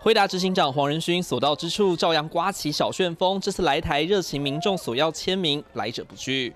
辉达执行长黄仁勋所到之处，照样刮起小旋风。这次来台，热情民众索要签名，来者不拒。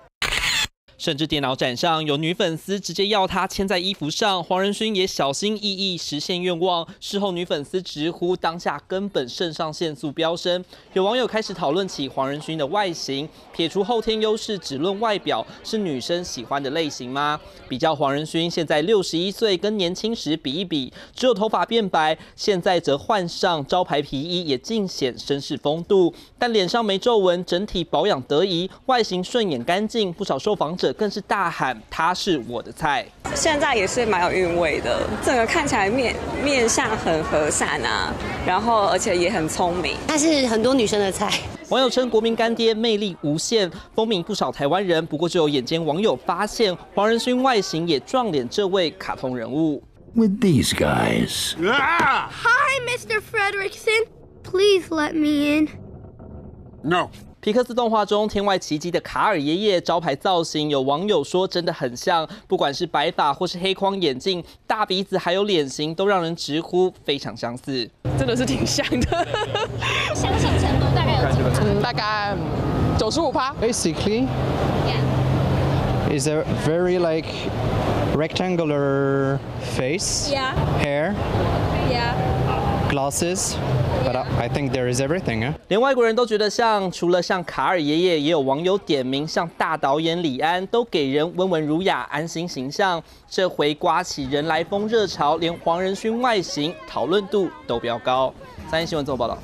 甚至电脑展上有女粉丝直接要他签在衣服上，黄仁勋也小心翼翼实现愿望。事后女粉丝直呼当下根本肾上腺素飙升，有网友开始讨论起黄仁勋的外形，撇除后天优势，只论外表，是女生喜欢的类型吗？比较黄仁勋现在六十一岁，跟年轻时比一比，只有头发变白，现在则换上招牌皮衣，也尽显绅士风度，但脸上没皱纹，整体保养得宜，外形顺眼干净，不少受访者。更是大喊他是我的菜，现在也是蛮有韵味的，整个看起来面面相很和善啊，然后而且也很聪明，他是很多女生的菜。网友称国民干爹魅力无限，风靡不少台湾人。不过就有眼尖网友发现，黄仁勋外形也撞脸这位卡通人物。With these guys. Hi, Mr. Frederickson. Please let me in. No. 皮克斯动画中《天外奇迹》的卡尔爷爷招牌造型，有网友说真的很像，不管是白发或是黑框眼镜、大鼻子，还有脸型，都让人直呼非常相似。真的是挺像的。相信程度大概有几嗯，大概九十五趴。Basically, is a very like rectangular face, Yeah. hair, Yeah. glasses, but I, think there is everything. 啊连外国人都觉得像，除了像卡尔爷爷，也有网友点名像大导演李安，都给人温文儒雅、安心形象。这回刮起人来风热潮，连黄仁勋外形讨论度都飙高。三立新闻做报道。